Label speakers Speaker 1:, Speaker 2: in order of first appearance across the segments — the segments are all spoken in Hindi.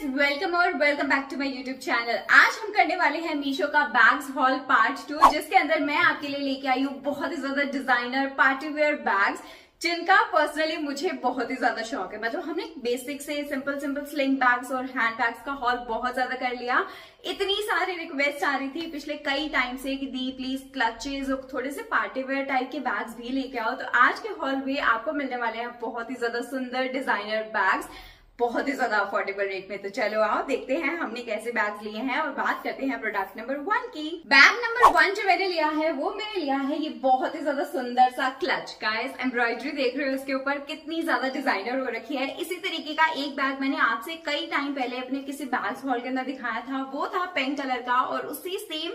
Speaker 1: गाइस वेलकम और welcome back to my YouTube channel आज हम करने वाले हैं मीशो का बैग्स हॉल पार्ट टू जिसके अंदर मैं आपके लिए लेके आई हूँ बहुत ही ज़्यादा डिज़ाइनर पार्टी वेयर बैग्स जिनका पर्सनली मुझे बहुत ही ज़्यादा शौक है। मतलब हमने बेसिक से सिंपल सिंपल स्लिंग बैग्स और हैंड बैग्स का हॉल बहुत ज़्यादा कर लिया। इतनी सारी रिक्वेस्ट आ रही थी पिछले कई टाइम से कि दी प्लीज़ क्लचेज और थोड़े से पार्टी वेयर टाइप के बैग्स भी लेके आओ। तो आज के हॉल में आपको मिलने वाले हैं बहुत ही ज़्यादा सुंदर डिज़ाइनर बैग्स बहुत ही ज़्यादा अफोर्डेबल रेट में। तो चलो आओ, देखते हैं हमने कैसे बैग लिए हैं और बात करते हैं प्रोडक्ट नंबर वन की। बैग नंबर वन जो मैंने लिया है, वो मैंने लिया है, ये बहुत ही ज़्यादा सुंदर सा क्लच गाइस एम्ब्रॉयडरी देख रहे हो इसके ऊपर, कितनी ज़्यादा डिज़ाइनर हो रखी है। इसी तरीके का एक बैग मैंने आज से कई टाइम पहले अपने किसी बैग हॉल के अंदर दिखाया था। वो था पिंक कलर का और उसी सेम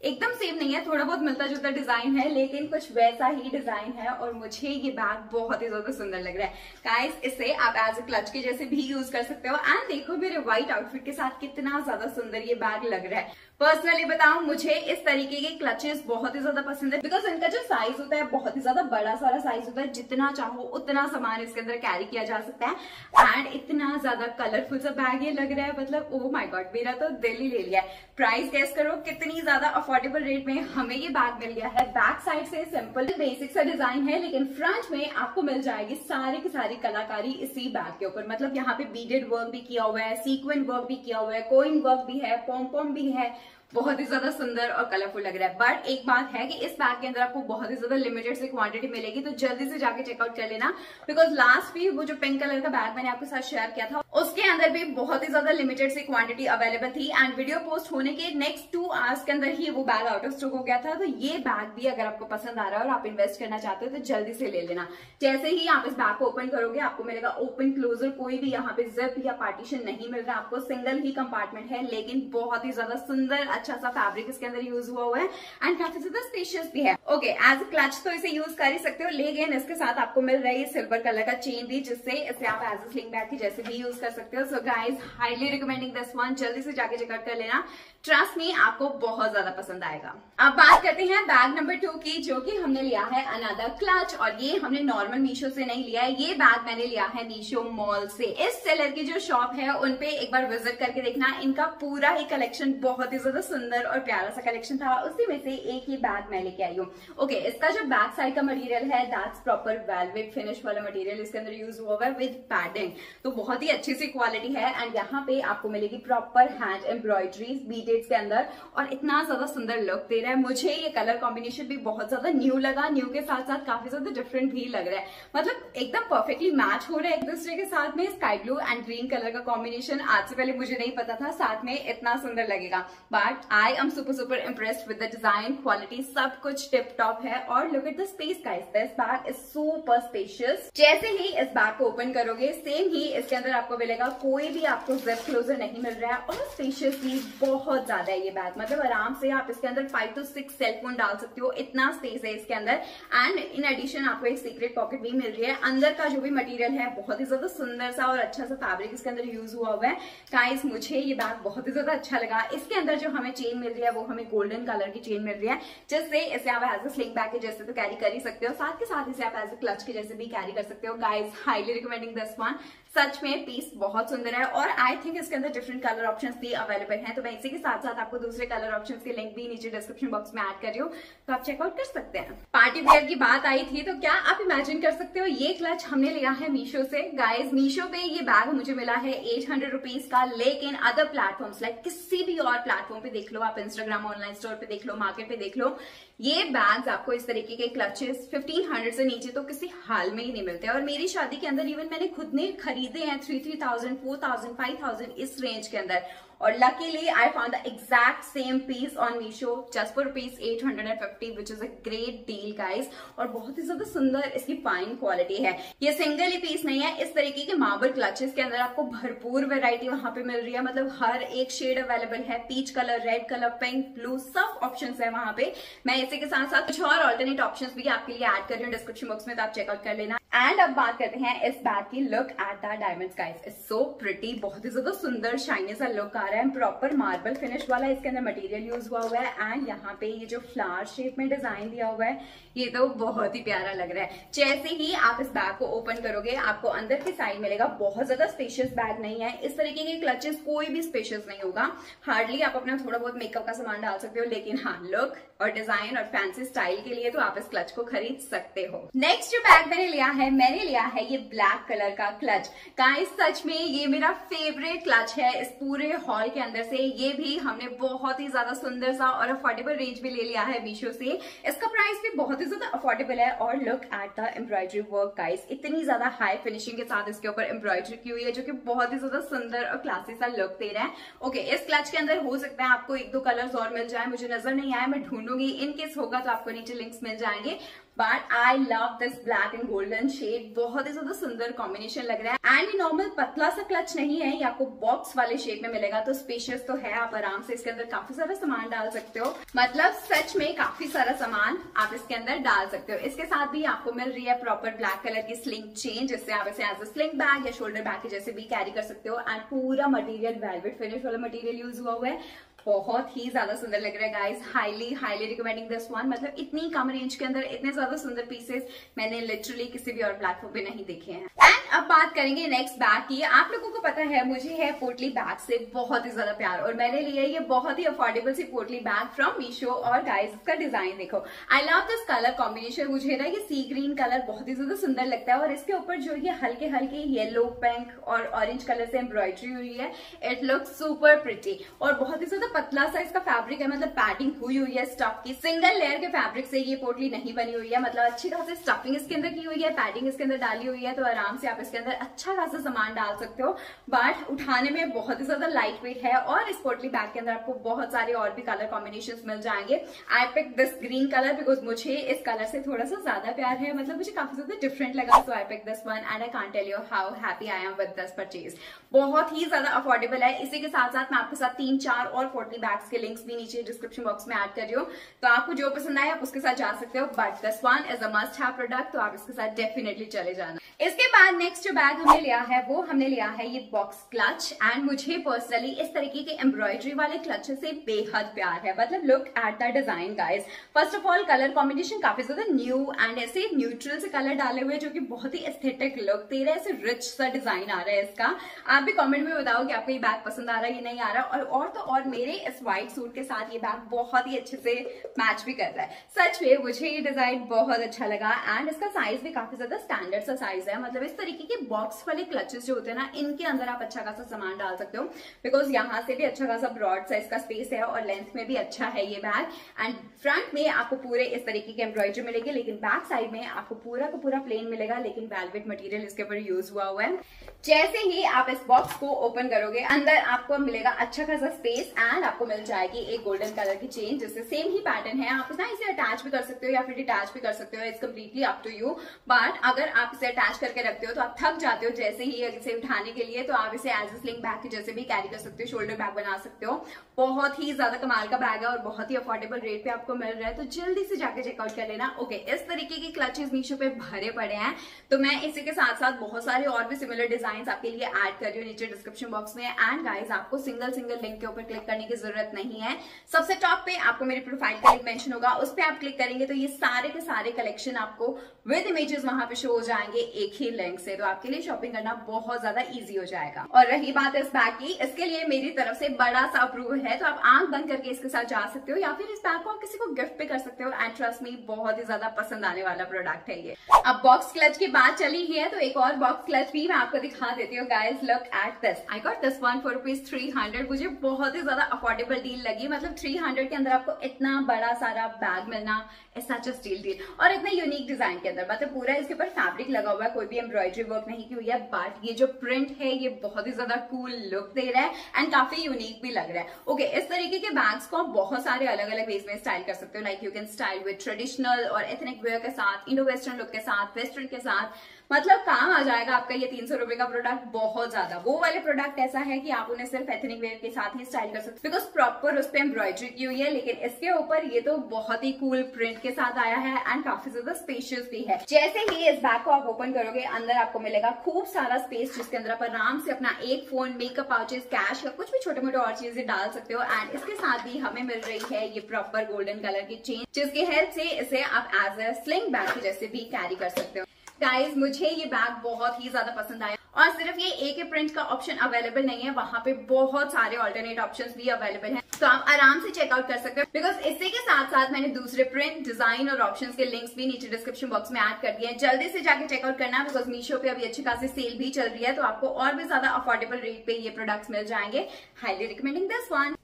Speaker 1: एकदम सेम नहीं है, थोड़ा बहुत मिलता जुलता डिज़ाइन है, लेकिन कुछ वैसा ही डिज़ाइन है और मुझे ये बैग बहुत ही ज़्यादा सुंदर लग रहा है। गाइस इसे आप एज ए क्लच के जैसे भी यूज़ कर सकते हो। एंड देखो मेरे व्हाइट आउटफिट के साथ कितना ज़्यादा सुंदर ये बैग लग रहा है। पर्सनली बताऊँ, मुझे इस तरीके के क्लचेस बहुत ही ज़्यादा पसंद है। बिकॉज़ इनका जो साइज़ होता है, बहुत ही ज़्यादा बड़ा सारा साइज़ होता है। जितना चाहो, उतना सामान इसके अंदर कैरी किया जा सकता है। एंड इतना ज़्यादा कलरफुल सा बैग ये लग रहा है मतलब ओ माय गॉड मेरा तो दिल ही ले लिया है। प्राइस गैस करो, कितनी ज़्यादा अफोर्डेबल रेट में हमें ये बैग मिल गया है। बैक साइड से सिंपल बेसिक सा डिज़ाइन है, लेकिन फ्रंट में आपको मिल जाएगी सारी की सारी कलाकारी इसी बैग के ऊपर। मतलब यहाँ पे बीडेड वर्क भी किया हुआ है सीक्वेंट वर्क भी किया हुआ है कोइन वर्क भी है पॉम पॉम भी है। बहुत ही ज़्यादा सुंदर और कलरफुल लग रहा है। बट एक बात है कि इस बैग के अंदर आपको बहुत ही ज़्यादा लिमिटेड से क्वांटिटी मिलेगी तो जल्दी से जाके चेकआउट कर लेना। बिकॉज़ लास्ट भी वो जो पिंक कलर का बैग मैंने आपके साथ शेयर किया था उसके अंदर भी बहुत ही ज़्यादा लिमिटेड से क्वांटिटी अवेलेबल थी। एंड वीडियो पोस्ट होने के नेक्स्ट टू आवर्स के अंदर ही वो बैग आउट ऑफ़ स्टॉक हो गया था। तो ये बैग भी अगर आपको पसंद आ रहा है और आप इन्वेस्ट करना चाहते हो तो जल्दी से ले लेना। जैसे ही आप इस बैग को ओपन करोगे, आपको मिलेगा ओपन क्लोजर कोई भी यहाँ पे जिप या पार्टीशन नहीं मिल रहा। आपको सिंगल ही कंपार्टमेंट है, लेकिन बहुत ही ज़्यादा सुंदर अच्छा सा फैब्रिक इसके अंदर यूज़ हुआ हुआ है। एंड काफ़ी ज़्यादा स्पेशियस भी है। ओके एज क्लच तो इसे यूज़ कर ही सकते हो। लेकिन इसके साथ आपको मिल रही है सिल्वर कलर का चेन भी, जिससे इसे आप एज ए स्लिंग बैग की जैसे भी यूज़ कर सकते हो। So guys highly recommending this one जल्दी से जाके चेकआउट कर लेना। ट्रस्ट मी आपको बहुत ज़्यादा पसंद आएगा। अब बात करते हैं बैग नंबर टू की, जो कि हमने लिया है अनदर क्लच और ये हमने नॉर्मल मीशो से नहीं लिया है। ये बैग मैंने लिया है मीशो मॉल से। इस सेलर की जो शॉप है उनपे एक बार विज़िट करके देखना। इनका पूरा ही कलेक्शन बहुत ही ज़्यादा सुंदर और प्यारा सा कलेक्शन था। उसी में से एक ही बैग मैं लेके आई हूँ। ओके इसका जो बैक साइड का मटेरियल है दैट्स प्रॉपर वेलवेट फिनिश वाला मटेरियल इसके अंदर यूज़ हुआ है विद पैडिंग तो बहुत ही अच्छी सी क्वालिटी है एंड यहाँ पे आपको मिलेगी प्रॉपर हैंड एम्ब्रॉयडरी बीटेड्स के अंदर और इतना ज़्यादा सुंदर लुक दे रहा है। मुझे ये कलर कॉम्बिनेशन भी बहुत ज़्यादा न्यू लगा। न्यू के साथ साथ काफ़ी ज़्यादा डिफरेंट भी लग रहा है। मतलब एकदम परफेक्टली मैच हो रहा है एक दूसरे के साथ में sky blue and green colour का कॉम्बिनेशन आज से पहले मुझे नहीं पता था, साथ में इतना सुंदर लगेगा। But I am super super impressed with the design quality सब कुछ टिप टॉप है और look at the space guys this bag is super spacious जैसे ही इस बैग को ओपन करोगे सेम ही इसके अंदर आपको मिलेगा। कोई भी आपको जिप क्लोजर नहीं मिल रहा है। और स्पेशियस भी बहुत ज़्यादा है ये बैग मतलब आराम से आप इसके अंदर फाइव टू सिक्स सेलफोन डाल सकते हो। इतना स्पेस है इसके अंदर। एंड इन एडिशन आपको एक सीक्रेट पॉकेट भी मिल रही है। अंदर का जो भी मटेरियल है, बहुत ही ज़्यादा सुंदर सा और अच्छा सा फैब्रिक इसके अंदर यूज़ हुआ हुआ है। गाइस मुझे ये बैग बहुत ही ज़्यादा अच्छा लगा। इसके अंदर जो हमें चेन मिल रही है, वो हमें गोल्डन कलर की चेन मिल रही है। जिससे इसे आप एज ए स्लिंग बैग के जैसे तो कैरी कर ही सकते हो। साथ के साथ इसे आप एज ए क्लच के जैसे भी कैरी कर सकते हो। Guys highly recommending this one सच में पीस बहुत सुंदर है और आई थिंक इसके अंदर डिफरेंट कलर ऑप्शंस भी अवेलेबल हैं। तो मैं इसी के साथ साथ आपको दूसरे कलर ऑप्शंस के लिंक भी नीचे डिस्क्रिप्शन बॉक्स में ऐड कर रही हूँ। तो आप चेकआउट कर सकते हैं। पार्टी वेयर की बात आई थी तो क्या आप इमेजिन कर सकते हो? ये क्लच हमने लिया है मीशो से। गाइज़ मीशो पे ये बैग मुझे मिला है एट हंड्रेड रुपीज़ का, लेकिन अदर प्लेटफॉर्म लाइक किसी भी और प्लेटफॉर्म पे देख लो आप इंस्टाग्राम ऑनलाइन स्टोर पे देख लो मार्केट पे देख लो, ये बैग्स आपको इस तरीके के क्लचेस 1500 से नीचे तो किसी हाल में ही नहीं मिलते। और मेरी शादी के अंदर इवन मैंने खुद ने खरीदे हैं three three thousand four thousand five thousand इस रेंज के अंदर। और luckily I found the exact same piece on Meesho just for rupees eight hundred and fifty which is a great deal guys और बहुत ही ज़्यादा सुंदर इसकी फाइन क्वालिटी है। ये सिंगल ही पीस नहीं है, इस तरीके के मार्बल क्लचेस के अंदर आपको भरपूर वेरायटी वहाँ पे मिल रही है। मतलब हर एक शेड अवेलेबल है। Peach colour red colour pink blue सब ऑप्शन है वहाँ पे। मैं इसी के साथ साथ कुछ और ऑल्टरनेट ऑप्शन भी आपके लिए एड कर रही हूँ डिस्क्रिप्शन बॉक्स में तो आप चेकआउट कर लेना। एंड अब बात करते हैं इस बैग की look at the diamond guys so pretty बहुत ही ज़्यादा सुंदर शाइनी सा लुक आ रहा है प्रॉपर मार्बल फिनिश वाला इसके अंदर मटेरियल यूज़ हुआ हुआ है एंड यहाँ पे ये जो फ्लावर शेप में डिज़ाइन दिया हुआ है, ये तो बहुत ही प्यारा लग रहा है। जैसे ही आप इस बैग को ओपन करोगे, आपको अंदर की साइड मिलेगा, बहुत ज़्यादा स्पेशियस बैग नहीं है। इस तरीके के क्लचेस कोई भी स्पेशियस नहीं होगा। हार्डली आप अपना थोड़ा बहुत मेकअप का सामान डाल सकते हो, लेकिन हाँ लुक और डिज़ाइन और फैंसी स्टाइल के लिए तो आप इस क्लच को खरीद सकते हो। नेक्स्ट जो बैग मैंने लिया है, मैंने लिया है ये ब्लैक कलर का क्लच का सच में ये मेरा फेवरेट क्लच है, इस पूरे हॉल के अंदर से ये भी हमने बहुत ही ज़्यादा सुंदर सा और अफोर्डेबल रेंज में ले लिया है मीशो से। इसका प्राइस भी बहुत ही ज़्यादा अफोर्डेबल है और look at the embroidery work guys इतनी ज़्यादा हाई फिनिशिंग के साथ इसके ऊपर एम्ब्रॉयडरी की हुई है, जो कि बहुत ही ज़्यादा सुंदर और क्लासी सा लुक दे रहा है। ओके इस क्लच के अंदर हो सकता है आपको एक दो कलर्स और मिल जाए, मुझे नज़र नहीं आया, मैं ढूंढूँगी। इनकेस होगा तो आपको नीचे लिंक्स मिल जाएँगे। But I love this black and golden shade बहुत ही ज़्यादा सुंदर कॉम्बिनेशन लग रहा है। एंड ये नॉर्मल पतला सा क्लच नहीं है। ये आपको बॉक्स वाले शेप में मिलेगा। तो स्पेशियस तो है। आप आराम से इसके अंदर काफ़ी सारा सामान डाल सकते हो। मतलब सच में काफ़ी सारा सामान आप इसके अंदर डाल सकते हो। इसके साथ भी आपको मिल रही है प्रॉपर ब्लैक कलर की स्लिंग चेन जिससे आप इसे एज अ स्लिंग बैग या शोल्डर बैग के जैसे भी कैरी कर सकते हो। एंड पूरा मटीरियल वेलवेट फिनिश वाला मटीरियल यूज़ हुआ हुआ है। बहुत ही ज़्यादा सुंदर लग रहा है guys highly highly recommending this one मतलब इतनी कम रेंज के अंदर, इतने ज़्यादा सुंदर पीसेस मैंने लिटरली किसी भी और प्लेटफॉर्म पे नहीं देखे हैं. अब बात करेंगे नेक्स्ट बैग की। आप लोगों को पता है, मुझे है पोटली बैग से बहुत ही ज़्यादा प्यार और मैंने लिया ये बहुत ही अफोर्डेबल सी पोटली बैग फ्रॉम मीशो और गाइस इसका डिज़ाइन देखो। I love this colour combination मुझे ना ये सी ग्रीन कलर बहुत ही ज़्यादा सुंदर लगता है और इसके ऊपर जो ये हल्के हल्के येलो पिंक और ऑरेंज कलर से एम्ब्रॉयडरी हुई है इट लुक सुपर प्रिटी और बहुत ही ज़्यादा पतला सा इसका फैब्रिक है मतलब पैडिंग हुई हुई है स्टफ़ की। सिंगल लेयर के फैब्रिक से ये पोटली नहीं बनी हुई है मतलब अच्छी खासी स्टफिंग इसके अंदर की हुई है पैडिंग इसके अंदर डाली हुई है तो आराम से आप इसके अंदर अच्छा खासा सामान डाल सकते हो बट उठाने में बहुत ही ज़्यादा लाइट वेट है और इस पोटली बैग के अंदर आपको बहुत सारे और भी कलर कॉम्बिनेशन मिल जाएँगे। I pick this green colour because मुझे इस कलर से थोड़ा सा ज़्यादा प्यार है मतलब मुझे काफ़ी ज़्यादा डिफरेंट लगा so I pick this one and I can't tell you how happy I am with this purchase बहुत ही ज़्यादा अफोर्डेबल है। इसी के साथ साथ मैं आपके साथ तीन, चार और पोटली बैग्स के लिंक्स भी नीचे डिस्क्रिप्शन बॉक्स में ऐड कर रही हूँ। तो आपको जो पसंद आए आप उसके साथ जा सकते हो but this one is a must have product तो आप इसके साथ डेफिनेटली चले जाना। इसके बाद नेक्स्ट जो बैग हमने लिया है वो हमने लिया है ये बॉक्स क्लच एंड मुझे पर्सनली इस तरीके के एम्ब्रॉयडरी वाले क्लच से बेहद प्यार है। मतलब look at the design guys first of all colour combination काफ़ी ज़्यादा न्यू एंड ऐसे न्यूट्रल से कलर डाले हुए जो कि बहुत ही एस्थेटिक लुक दे रहा है। ऐसे रिच सा डिज़ाइन आ रहा है इसका। आप भी कॉमेंट में बताओ कि आपको ये बैग पसंद आ रहा है या नहीं आ रहा। और, और तो और मेरे इस व्हाइट सूट के साथ ये बैग बहुत ही अच्छे से मैच भी कर रहा है। सच में मुझे ये डिज़ाइन बहुत अच्छा लगा एंड इसका साइज़ भी काफ़ी ज़्यादा स्टैंडर्ड सा साइज़ है। मतलब इस तरीके के बॉक्स वाले क्लचेस जो होते हैं ना, इनके अंदर आप अच्छा खासा सामान डाल सकते हो। बिकॉज़ यहाँ से भी अच्छा खासा ब्रॉड साइज़ का स्पेस है और लेंथ में भी अच्छा है ये बैग एंड फ्रंट में आपको पूरे इस तरीके के एम्ब्रॉयडरी मिलेगी, लेकिन बैक साइड में आपको पूरा का पूरा प्लेन मिलेगा, लेकिन वेलवेट मटेरियल इसके ऊपर यूज़ हुआ हुआ है। जैसे ही आप इस बॉक्स को ओपन करोगे, अंदर आपको मिलेगा अच्छा खासा स्पेस एंड आपको मिल जाएगी एक गोल्डन कलर की चेन जिससे सेम ही पैटर्न है। आप ना इसे अटैच भी कर सकते हो या फिर डिटैच भी कर सकते हो it's completely up to you but अगर आप इसे अटैच करके रखते हो तो आप थक जाते हो जैसे ही इसे उठाने के लिए तो आप इसे एज ए स्लिंग बैग के जैसे भी कैरी कर सकते हो शोल्डर बैग बना सकते हो। बहुत ही ज़्यादा कमाल का बैग है और बहुत ही अफोर्डेबल रेट पे आपको मिल रहा है। तो जल्दी से जाके चेकआउट कर लेना। ओके इस तरीके के क्लचेस मीशो पे भरे पड़े हैं। तो मैं इसी के साथ साथ बहुत सारे और भी सिमिलर डिज़ाइन आपके लिए एड कर रही हूँ नीचे डिस्क्रिप्शन बॉक्स में। एंड गाइज़ आपको सिंगल सिंगल लिंक के ऊपर क्लिक करने की ज़रूरत नहीं है। सबसे टॉप पे आपको मेरी प्रोफ़ाइल का लिंक मेंशन होगा। उस पर आप क्लिक करेंगे तो ये सारे के सारे कलेक्शन आपको विद इमेजेस वहाँ पे शो हो जाएँगे एक ही लिंक से। तो आपके लिए शॉपिंग करना बहुत ज़्यादा इजी हो जाएगा। और रही बात इस बैग की, इसके लिए मेरी तरफ़ से बड़ा सा अप्रूव है तो आप आँख बंद करके इसके साथ जा सकते हो या फिर इस बैग को आप किसी को गिफ्ट भी कर सकते हो। एंड ट्रस्ट मी बहुत ही ज़्यादा पसंद आने वाला प्रोडक्ट है ये। अब बॉक्स क्लच की बात चली ही है तो एक और बॉक्स क्लच भी मैं आपको दिखा देती हूँ guys look at this I got this one for rupees three hundred मुझे बहुत ही ज़्यादा अफोर्डेबल डील लगी मतलब थ्री हंड्रेड के अंदर आपको इतना बड़ा सारा बैग मिलना सच स्टील डील और इतना यूनिक डिज़ाइन के अंदर मतलब पूरा इसके ऊपर फैब्रिक लगा हुआ है, कोई भी एम्ब्रॉयडरी वर्क नहीं की हुई है बट ये जो प्रिंट है ये बहुत ही ज़्यादा कूल लुक दे रहा है एंड काफ़ी यूनिक भी लग रहा है। ओके okay, इस तरीके के बैग्स को आप बहुत सारे अलग अलग वेज में स्टाइल कर सकते हो like you can style with traditional और एथनिक वेयर के साथ इंडो वेस्टर्न लुक के साथ वेस्टर्न के साथ। मतलब काम आ जाएगा आपका ये तीन सौ रुपए का प्रोडक्ट बहुत ज़्यादा। वो वाले प्रोडक्ट ऐसा है कि आप उन्हें सिर्फ़ एथनिक वेयर के साथ ही स्टाइल कर सकते बिकॉज़ प्रॉपर उस पर एम्ब्रॉयडरी की हुई है, लेकिन इसके ऊपर ये तो बहुत ही कूल प्रिंट के साथ आया है एंड काफ़ी ज़्यादा स्पेशियस भी है। जैसे ही इस बैग को आप ओपन करोगे, अंदर आपको मिलेगा खूब सारा स्पेस जिसके अंदर आप आराम से अपना एक फ़ोन मेकअप पाउचेस कैश या कुछ भी छोटे मोटे और चीज़ें डाल सकते हो। एंड इसके साथ भी हमें मिल रही है ये प्रॉपर गोल्डन कलर की चेन जिसकी हेल्प से इसे आप एज ए स्लिंग बैग जैसे भी कैरी कर सकते हो। गाइज़ मुझे ये बैग बहुत ही ज़्यादा पसंद आया। और सिर्फ़ ये एक ही प्रिंट का ऑप्शन अवेलेबल नहीं है, वहाँ पे बहुत सारे ऑल्टरनेट ऑप्शंस भी अवेलेबल हैं। तो आप आराम से चेकआउट कर सकते हैं। बिकॉज़ इसी के साथ साथ मैंने दूसरे प्रिंट डिज़ाइन और ऑप्शंस के लिंक्स भी नीचे डिस्क्रिप्शन बॉक्स में ऐड कर दिए हैं। जल्दी से जाके चेकआउट करना बिकॉज़ मीशो पे अभी अच्छी खासी सेल भी चल रही है तो आपको और भी ज़्यादा अफोर्डेबल रेट पे ये प्रोडक्ट्स मिल जाएँगे। Highly recommending this one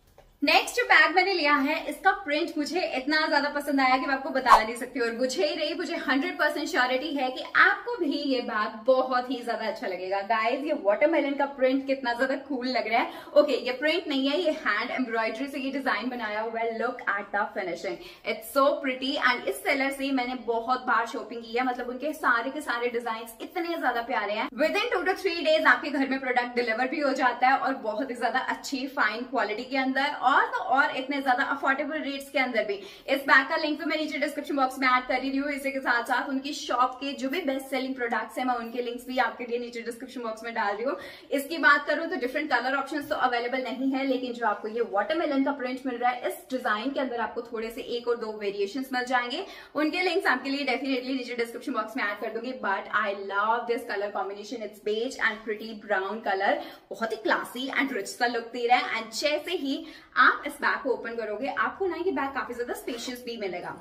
Speaker 1: next जो बैग मैंने लिया है, इसका प्रिंट मुझे इतना ज़्यादा पसंद आया कि मैं आपको बता नहीं सकती और मुझे ही रही मुझे 100% परसेंट श्योरिटी है कि आपको भी ये बैग बहुत ही ज़्यादा अच्छा लगेगा। गाइस ये वाटरमेलन का प्रिंट कितना ज़्यादा कूल लग रहा है। ओके ये प्रिंट नहीं है, ये हैंड एम्ब्रॉयडरी से ये डिज़ाइन बनाया हुआ है। Look at the finishing it's so pretty and इस सेलर से मैंने बहुत बार शॉपिंग की है। मतलब उनके सारे के सारे डिज़ाइन इतने ज़्यादा प्यारे हैं। Within two two three days आपके घर में प्रोडक्ट डिलीवर भी हो जाता है और बहुत ही ज़्यादा अच्छी फाइन क्वालिटी के अंदर और तो और इतने ज़्यादा अफोर्डेबल रेट्स के अंदर भी। इस बैग का लिंक तो मैं नीचे डिस्क्रिप्शन बॉक्स में ऐड कर रही हूँ। इसी के साथ साथ उनकी शॉप के जो भी बेस्ट सेलिंग प्रोडक्ट्स है, मैं उनके लिंक्स भी आपके लिए नीचे डिस्क्रिप्शन बॉक्स में डाल रही हूँ। इसकी बात करूँ तो डिफरेंट कलर ऑप्शन तो अवेलेबल नहीं है, लेकिन जो आपको ये वाटरमेलन का प्रिंट मिल रहा है, इस डिज़ाइन के अंदर आपको थोड़े से एक और दो वेरिएशन मिल जाएँगे। उनके लिंक्स आपके लिए डेफिनेटली नीचे डिस्क्रिप्शन बॉक्स में ऐड कर दूँगी but I love this colour combination it's beige and pretty brown colour बहुत ही क्लासी एंड रिच सा लुक दे रहा है। एंड जैसे ही आप इस बैग को ओपन करोगे, आपको ना ये बैग काफ़ी ज़्यादा स्पेशियस भी मिलेगा।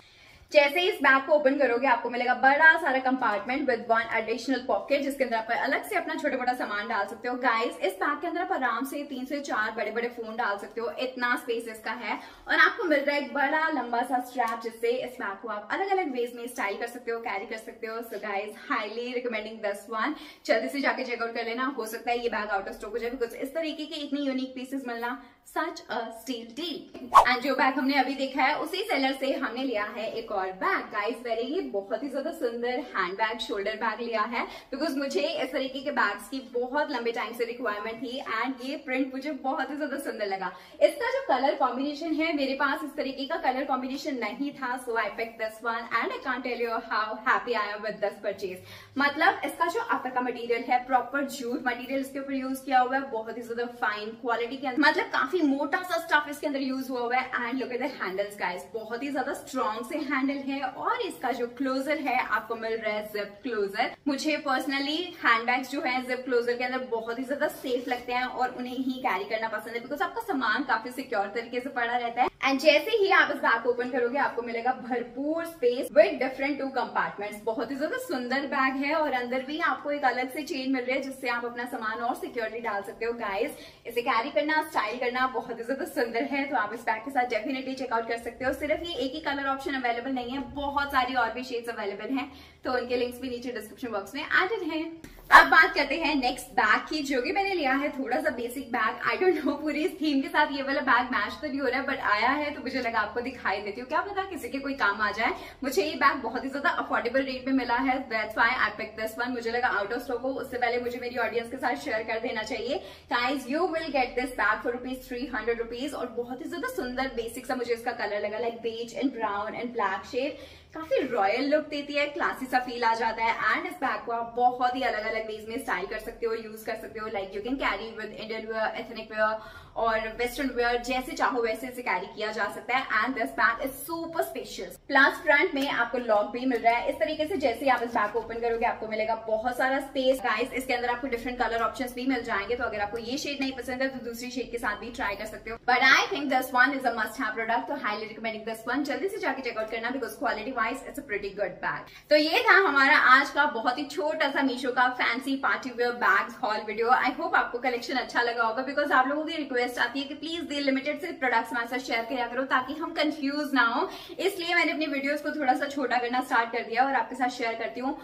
Speaker 1: जैसे ही इस बैग को ओपन करोगे, आपको मिलेगा बड़ा सारा compartment with one additional pocket जिसके अंदर आप अलग से अपना छोटा मोटा सामान डाल सकते हो। गाइस इस बैग के अंदर आप आराम से तीन से चार बड़े बड़े फ़ोन डाल सकते हो। इतना स्पेस इसका है। और आपको मिल रहा है एक बड़ा लंबा सा स्ट्रैप जिससे इस बैग को आप अलग अलग वेज में स्टाइल कर सकते हो कैरी कर सकते हो। So guys highly recommending this one जल्दी से जाके चेकआउट कर लेना। हो सकता है ये बैग आउट ऑफ़ स्टॉक हो जाए बिकॉज़ इस तरीके के इतनी यूनिक पीसेस मिलना such a steal deal and जो बैग हमने अभी देखा है, उसी सेलर से हमने लिया है एक और बैग गाइस वेरी ये बहुत ही ज़्यादा सुंदर हैंड बैग शोल्डर बैग लिया है बिकॉज़ मुझे इस तरीके के बैग्स की बहुत लंबे टाइम से रिक्वायरमेंट थी एंड ये प्रिंट मुझे बहुत ही ज़्यादा सुंदर लगा. इसका जो कलर कॉम्बिनेशन है, मेरे पास इस तरीके का कलर कॉम्बिनेशन नहीं था so I pick this one and I can't tell you how happy I am with this purchase मतलब इसका जो आता का मटेरियल है प्रॉपर जूट मटेरियल इसके ऊपर यूज़ किया हुआ है, बहुत ही ज़्यादा फाइन क्वालिटी के मतलब काफ़ी मोटा सा स्टफ़ इसके अंदर यूज़ हुआ हुआ है। And look at the handles guys बहुत ही ज़्यादा स्ट्रॉन्ग से हैंडल है और इसका जो क्लोजर है, आपको मिल रहा है जिप क्लोजर मुझे पर्सनली हैंडबैग्स जो है जिप क्लोजर के अंदर बहुत ही ज़्यादा सेफ़ लगते हैं और उन्हें ही कैरी करना पसंद है बिकॉज़ आपका सामान काफ़ी सिक्योर तरीके से पड़ा रहता है। एंड जैसे ही आप इस बैग ओपन करोगे, आपको मिलेगा भरपूर space with different two compartments बहुत ही ज़्यादा सुंदर बैग है और अंदर भी आपको एक अलग से चेन मिल रही है जिससे आप अपना सामान और सिक्योरिटी डाल सकते हो गाइस इसे कैरी करना स्टाइल करना बहुत ही ज़्यादा सुंदर है तो आप इस बैग के साथ डेफिनेटली चेकआउट कर सकते हो। सिर्फ़ ये एक ही कलर ऑप्शन अवेलेबल नहीं है, बहुत सारी और भी शेड्स अवेलेबल हैं तो उनके लिंक्स भी नीचे डिस्क्रिप्शन बॉक्स में एडेड हैं। अब बात करते हैं नेक्स्ट बैग की, जो कि मैंने लिया है थोड़ा सा basic bag I don't know पूरी इस थीम के साथ ये वाला बैग मैच तो नहीं हो रहा है बट आया है तो मुझे लगा आपको दिखाई देती हूँ। क्या पता किसी के कोई काम आ जाए। मुझे ये बैग बहुत ही ज़्यादा अफोर्डेबल रेट में मिला है that's why I pick this one मुझे लगा आउट ऑफ़ स्टॉक हो, उससे पहले मुझे मेरी ऑडियंस के साथ शेयर कर देना चाहिए। Guys you will get this bag for rupees three hundred rupees और बहुत ही ज़्यादा सुंदर बेसिक सा मुझे इसका कलर लगा like beige and brown and black shade काफ़ी रॉयल लुक देती है, क्लासी सा फील आ जाता है एंड इस बैग को आप बहुत ही अलग अलग वेज में स्टाइल कर सकते हो यूज़ कर सकते हो like you can carry with Indian wear ethnic wear और वेस्टर्न वेयर जैसे चाहो वैसे इसे कैरी किया जा सकता है and this bag is super spacious plus front में आपको लॉक भी मिल रहा है, इस तरीके से जैसे आप इस बैग को ओपन करोगे, आपको मिलेगा बहुत सारा स्पेस गाइस इसके अंदर आपको डिफरेंट कलर ऑप्शन भी मिल जाएँगे तो अगर आपको ये शेड नहीं पसंद है तो दूसरी शेड के साथ भी ट्राई कर सकते हो. But I think this one is a must have product तो हाईली रिकमेंडिंग दिस वन जल्दी से जाके चेकआउट करना because quality wise it's a pretty good bag तो ये था हमारा आज का बहुत ही छोटा सा मीशो का fancy party wear bag haul video I hope आपको कलेक्शन अच्छा लगा होगा बिकॉज़ आप लोगों की रिक्वेस्ट आती है कि प्लीज़ दे लिमिटेड से प्रोडक्ट्स हमारे साथ शेयर किया करो ताकि हम कंफ्यूज ना हो। इसलिए मैंने अपनी वीडियोस को थोड़ा सा छोटा करना स्टार्ट कर दिया और आपके साथ शेयर करती हूँ।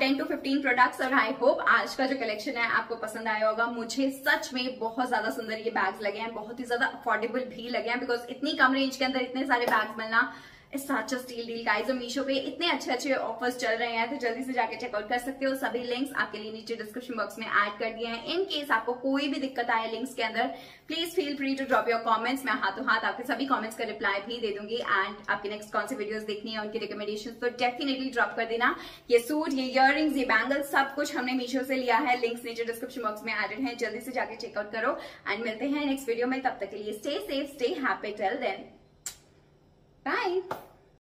Speaker 1: टेन टू फिफ्टीन प्रोडक्ट्स और आई होप आज का जो कलेक्शन है आपको पसंद आया होगा। मुझे सच में बहुत ज़्यादा सुंदर ये बैग्स लगे हैं, बहुत ही ज़्यादा अफोर्डेबल भी लगे हैं बिकॉज़ इतनी कम रेंज के अंदर इतने सारे बैग्स मिलना सच स्टील डील गाइस और मीशो पे इतने अच्छे अच्छे ऑफर्स चल रहे हैं तो जल्दी से जाके चेकआउट कर सकते हो। सभी लिंक्स आपके लिए नीचे डिस्क्रिप्शन बॉक्स में ऐड कर दिए हैं। इन केस आपको कोई भी दिक्कत आए लिंक्स के अंदर please feel free to drop your comments मैं हाथों हाथ आपके सभी कॉमेंट्स का रिप्लाई भी दे दूँगी एंड आपके नेक्स्ट कौन से वीडियोस देखनी है, उनकी रिकमेंडेशन तो डेफिनेटली ड्रॉप कर देना। ये सूट ये इयर ये बैंगल सब कुछ हमने मीशो से लिया है। लिंक्स नीचे डिस्क्रिप्शन बॉक्स में एडेड है। जल्दी से जाके चेकआउट करो एंड मिलते हैं नेक्स्ट वीडियो में। तब तक के लिए stay safe stay happy till then Bye.